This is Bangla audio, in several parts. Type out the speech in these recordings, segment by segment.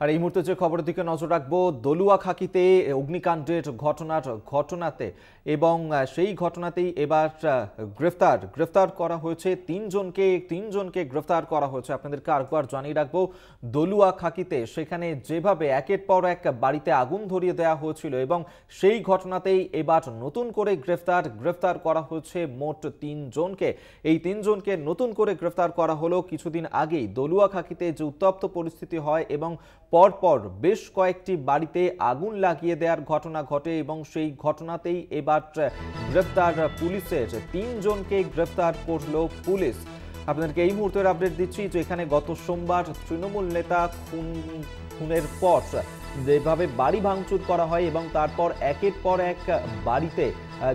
আর এই মুহূর্তে যে খবরের দিকে নজর রাখব, দলুয়া খাকিতে অগ্নিকাণ্ডের ঘটনার ঘটনাতে এবং সেই ঘটনাতেই এবার গ্রেফতার গ্রেফতার করা হয়েছে তিনজনকে তিনজনকে গ্রেফতার করা হয়েছে। আপনাদেরকে আরেকবার জানিয়ে রাখব, দলুয়া খাকিতে সেখানে যেভাবে একের পর এক বাড়িতে আগুন ধরিয়ে দেওয়া হয়েছিল এবং সেই ঘটনাতেই এবার নতুন করে গ্রেফতার গ্রেফতার করা হয়েছে মোট তিনজনকে। এই তিনজনকে নতুন করে গ্রেফতার করা হলো কিছুদিন আগেই। দলুয়া খাকিতে যে উত্তপ্ত পরিস্থিতি হয় এবং পরপর বেশ কয়েকটি বাড়িতে আগুন লাগিয়ে দেওয়ার ঘটনা ঘটে এবং সেই ঘটনাতেই এবার গ্রেফতার পুলিশের তিনজনকে গ্রেপ্তার করল পুলিশ। আপনাদেরকে এই মুহূর্তের আপডেট দিচ্ছি যে এখানে গত সোমবার তৃণমূল নেতা খুন খুনের পর যেভাবে বাড়ি ভাঙচুর করা হয় এবং তারপর একের পর এক বাড়িতে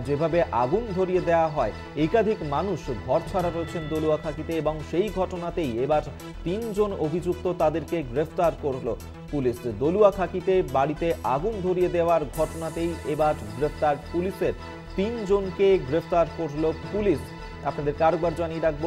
যেভাবে আগুন ধরিয়ে দেওয়া হয়, একাধিক মানুষ ঘর ছাড়া রয়েছেন দলুয়া খাকিতে এবং সেই ঘটনাতেই এবার তিনজন অভিযুক্ত তাদেরকে গ্রেফতার করল পুলিশ। দলুয়া খাকিতে বাড়িতে আগুন ধরিয়ে দেওয়ার ঘটনাতেই এবার গ্রেফতার পুলিশের তিনজনকে গ্রেফতার করল পুলিশ। আপনাদের কারবার জানিয়ে রাখব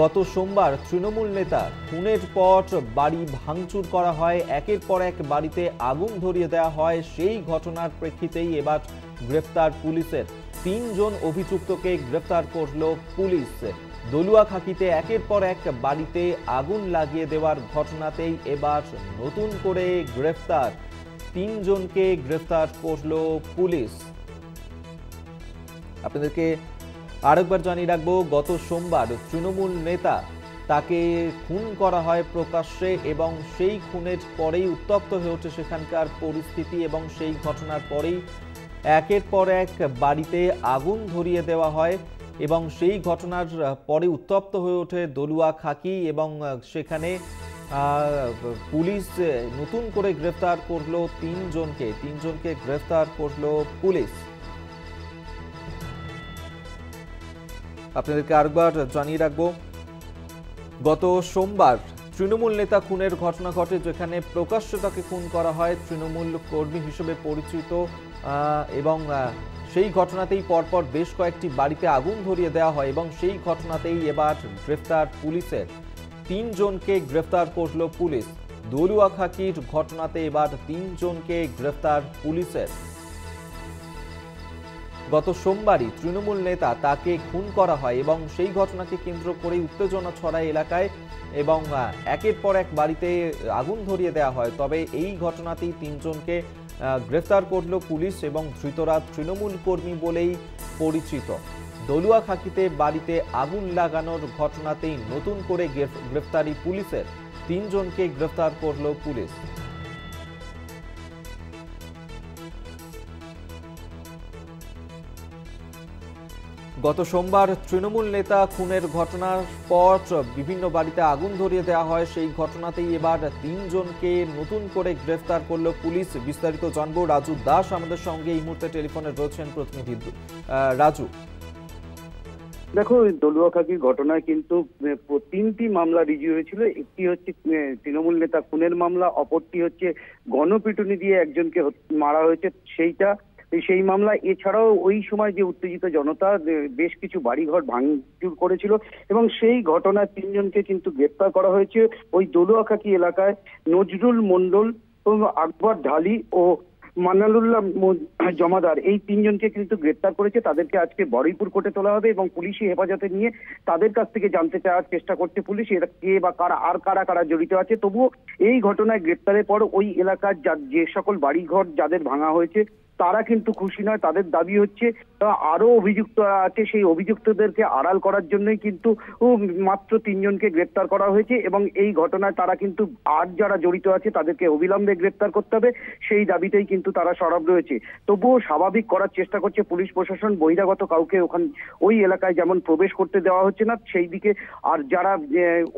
গত সোমবার তৃণমূল নেতা খুনের পর বাড়ি ভাঙচুর করা হয়, একের পর এক বাড়িতে আগুন ধরিয়ে দেওয়া হয়, সেই ঘটনার প্রেক্ষিতেই এবার গ্রেফতার পুলিশের। তিনজন অভিযুক্তকে গ্রেফতার করল পুলিশ। দলুয়া খাকিতে একের পর এক বাড়িতে আগুন লাগিয়ে দেওয়ার ঘটনাতেই এবার নতুন করে গ্রেফতার তিনজনকে গ্রেফতার করল পুলিশ। আপনাদেরকে আরেকবার জানিয়ে রাখব, গত সোমবার তৃণমূল নেতা তাকে খুন করা হয় প্রকাশ্যে এবং সেই খুনের পরেই উত্তপ্ত হয়ে ওঠে সেখানকার পরিস্থিতি এবং সেই ঘটনার পরেই একের পর এক বাড়িতে আগুন ধরিয়ে দেওয়া হয় এবং সেই ঘটনার পরে উত্তপ্ত হয়ে ওঠে দলুয়া খাকি এবং সেখানে পুলিশ নতুন করে গ্রেফতার করল তিনজনকে তিনজনকে গ্রেফতার করল পুলিশ। আপনাদেরকে আরেকবার জানিয়ে রাখব, গত সোমবার তৃণমূল নেতা খুনের ঘটনা ঘটে, যেখানে প্রকাশ্যে তাকে খুন করা হয়। তৃণমূল কর্মী হিসেবে পরিচিত এবং সেই ঘটনাতেই পরপর বেশ কয়েকটি বাড়িতে আগুন ধরিয়ে দেওয়া হয় এবং সেই ঘটনাতেই এবার গ্রেফতার পুলিশের তিনজনকে গ্রেফতার করল পুলিশ। দলুয়া খাকির ঘটনাতে এবার তিনজনকে গ্রেফতার পুলিশের গত সোমবারই তৃণমূল নেতা তাকে খুন করা হয় এবং সেই ঘটনাকে কেন্দ্র করে উত্তেজনা ছড়ায় এলাকায় এবং একের পর এক বাড়িতে আগুন ধরিয়ে দেওয়া হয়। তবে এই ঘটনাতেই তিনজনকে গ্রেফতার করল পুলিশ এবং ধৃতরা তৃণমূল কর্মী বলেই পরিচিত। দলুয়া খাকিতে বাড়িতে আগুন লাগানোর ঘটনাতেই নতুন করে গ্রেফতারি পুলিশের তিনজনকে গ্রেফতার করল পুলিশ। গত সোমবার তৃণমূল নেতা খুনের ঘটনার পর বিভিন্ন বাড়িতে আগুন ধরিয়ে দেওয়া হয়। সেই ঘটনাতেই এবার তিনজনকে নতুন করে গ্রেফতার করল পুলিশ। বিস্তারিত জানব রাজু দাস আমাদের সঙ্গে। এই মুহূর্তে টেলিফোনে রয়েছেন প্রতিনিধি রাজু। দেখো দলুয়াখাকির ঘটনায় কিন্তু তিনটি মামলা রিজিউ হয়েছিল। একটি হচ্ছে তৃণমূল নেতা খুনের মামলা, অপরটি হচ্ছে গণপিটুনি দিয়ে একজনকে মারা হয়েছে। সেইটা সেই মামলা, এছাড়াও ওই সময় যে উত্তেজিত জনতা বেশ কিছু বাড়িঘর ভাঙচুর করেছিল এবং সেই ঘটনায় তিনজনকে কিন্তু গ্রেপ্তার করা হয়েছে। ওই দলুয়াখাকি এলাকায় নজরুল মন্ডল আকবর ঢালি ও মান্নালুল্লাহ জমাদার এই তিনজনকে কিন্তু গ্রেপ্তার করেছে। তাদেরকে আজকে বড়ইপুর কোর্টে তোলা হবে এবং পুলিশি হেফাজতে নিয়ে তাদের কাছ থেকে জানতে চাওয়ার চেষ্টা করছে পুলিশ, এরা কে বা কারা, আর কারা কারা জড়িত আছে। তবুও এই ঘটনায় গ্রেপ্তারের পর ওই এলাকার যে সকল বাড়িঘর যাদের ভাঙা হয়েছে তারা কিন্তু খুশি নয়, তাদের দাবি হচ্ছে আরও অভিযুক্ত আছে, সেই অভিযুক্তদেরকে আড়াল করার জন্যই কিন্তু মাত্র তিনজনকে গ্রেপ্তার করা হয়েছে এবং এই ঘটনায় তারা কিন্তু আর যারা জড়িত আছে তাদেরকে অবিলম্বে গ্রেপ্তার করতে হবে, সেই দাবিতেই কিন্তু তারা সরব রয়েছে। তবুও স্বাভাবিক করার চেষ্টা করছে পুলিশ প্রশাসন, বহিরাগত কাউকে ওখান, ওই এলাকায় যেমন প্রবেশ করতে দেওয়া হচ্ছে না, সেই দিকে আর যারা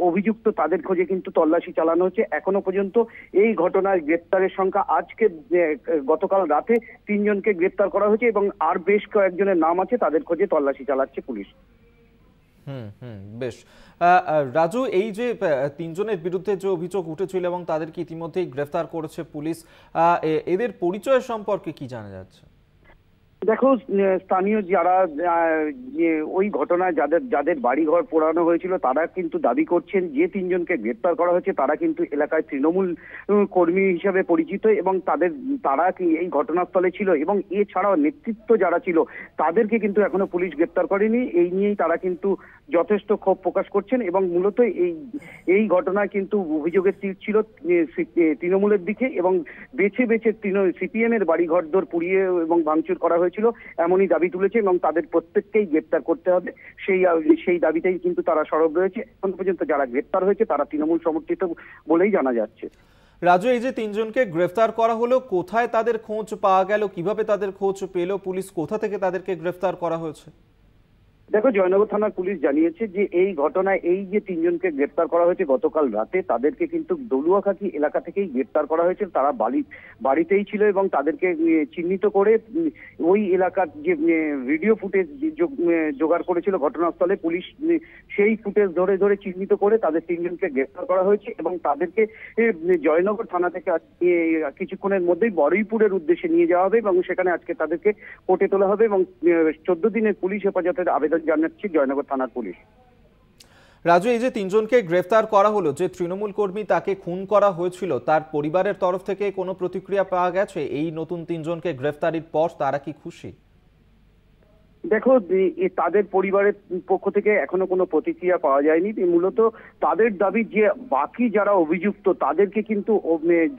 অভিযুক্ত তাদের খোঁজে কিন্তু তল্লাশি চালানো হচ্ছে। এখনও পর্যন্ত এই ঘটনায় গ্রেপ্তারের সংখ্যা আজকে গতকাল রাতে তিনজনকে গ্রেপ্তার করা হয়েছে এবং আর বেশ কয়েকজনের নাম আছে, তাদের খোঁজে তল্লাশি চালাচ্ছে পুলিশ। হুম হুম, বেশ। রাজু, এই যে তিনজনের বিরুদ্ধে যে অভিযোগ উঠেছিল এবং তাদেরকে ইতিমধ্যেই গ্রেফতার করেছে পুলিশ এদের পরিচয় সম্পর্কে কি জানা যাচ্ছে? দেখো স্থানীয় যারা ওই ঘটনায় যাদের যাদের বাড়িঘর পোড়ানো হয়েছিল, তারা কিন্তু দাবি করছেন যে তিনজনকে গ্রেপ্তার করা হয়েছে, তারা কিন্তু এলাকায় তৃণমূল কর্মী হিসেবে পরিচিত এবং তাদের, তারা কি এই ঘটনাস্থলে ছিল এবং এছাড়াও নেতৃত্ব যারা ছিল, তাদেরকে কিন্তু এখনও পুলিশ গ্রেপ্তার করেনি। এই নিয়েই তারা কিন্তু যথেষ্ট ক্ষোভ প্রকাশ করছেন এবং মূলত এই এই ঘটনায় কিন্তু অভিযোগের তীর ছিল তৃণমূলের দিকে এবং বেছে বেছে সিপিএম এর বাড়ি ঘরদোর পুড়িয়ে এবং ভাঙচুর করা হয়েছিল, এমনই দাবি তুলেছে এবং তাদের প্রত্যেককেই গ্রেপ্তার করতে হবে। সেই সেই দাবিতেই কিন্তু তারা সরব রয়েছে। এখন পর্যন্ত যারা গ্রেপ্তার হয়েছে, তারা তৃণমূল সমর্থিত বলেই জানা যাচ্ছে। রাজু, এই যে তিনজনকে গ্রেফতার করা হলো, কোথায় তাদের খোঁজ পাওয়া গেল? কীভাবে তাদের খোঁজ পেল? পুলিশ কোথা থেকে তাদেরকে গ্রেফতার করা হয়েছে? দেখো, জয়নগর থানার পুলিশ জানিয়েছে যে এই ঘটনায় এই যে তিনজনকে গ্রেপ্তার করা হয়েছে গতকাল রাতে, তাদেরকে কিন্তু দলুয়াখাকি এলাকা থেকেই গ্রেপ্তার করা হয়েছে। তারা বাড়ি, বাড়িতেই ছিল এবং তাদেরকে চিহ্নিত করে ওই এলাকার যে ভিডিও ফুটেজ জোগাড় করেছিল ঘটনাস্থলে পুলিশ সেই ফুটেজ ধরে ধরে চিহ্নিত করে তাদের তিনজনকে গ্রেপ্তার করা হয়েছে এবং তাদেরকে জয়নগর থানা থেকে আজকে কিছুক্ষণের মধ্যেই বড়ইপুরের উদ্দেশ্যে নিয়ে যাওয়া হবে এবং সেখানে আজকে তাদেরকে কোর্টে তোলা হবে এবং চোদ্দ দিনের পুলিশ হেফাজতের আবেদন জানাচ্ছে জয়নগর থানার পুলিশ। রাজু, এই যে তিনজনকে গ্রেফতার করা হলো, যে তৃণমূল কর্মী তাকে খুন করা হয়েছিল, তার পরিবারের তরফ থেকে কোনো প্রতিক্রিয়া পাওয়া গেছে? এই নতুন তিনজনকে গ্রেফতারির পর তারা কি খুশি? দেখো তাদের পরিবারের পক্ষ থেকে এখনও কোনো প্রতিক্রিয়া পাওয়া যায়নি। মূলত তাদের দাবি যে বাকি যারা অভিযুক্ত, তাদেরকে কিন্তু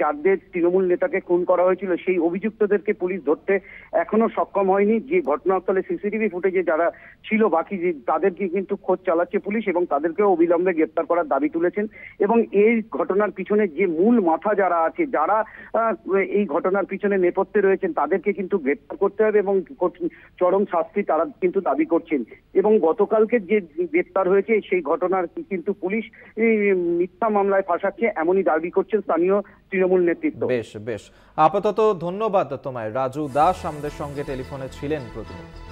যাদের তৃণমূল নেতাকে খুন করা হয়েছিল, সেই অভিযুক্তদেরকে পুলিশ ধরতে এখনও সক্ষম হয়নি। যে ঘটনাস্থলে সিসিটিভি ফুটেজে যারা ছিল, বাকি তাদেরকে কিন্তু খোঁজ চালাচ্ছে পুলিশ এবং তাদেরকেও অবিলম্বে গ্রেপ্তার করার দাবি তুলেছেন। এবং এই ঘটনার পিছনে যে মূল মাথা যারা আছে, যারা এই ঘটনার পিছনে নেপথ্যে রয়েছেন, তাদেরকে কিন্তু গ্রেপ্তার করতে হবে এবং চরম শাস্তি তারা কিন্তু দাবি করছেন। এবং গতকালকে যে গ্রেপ্তার হয়েছে, সেই ঘটনার কিন্তু পুলিশ মিথ্যা মামলায় ফাঁসাচ্ছে, এমনই দাবি করছেন স্থানীয় তৃণমূল নেতৃত্ব। বেশ বেশ। আপাতত ধন্যবাদ তোমায়। রাজু দাস আমাদের সঙ্গে টেলিফোনে ছিলেন প্রতিনিধি।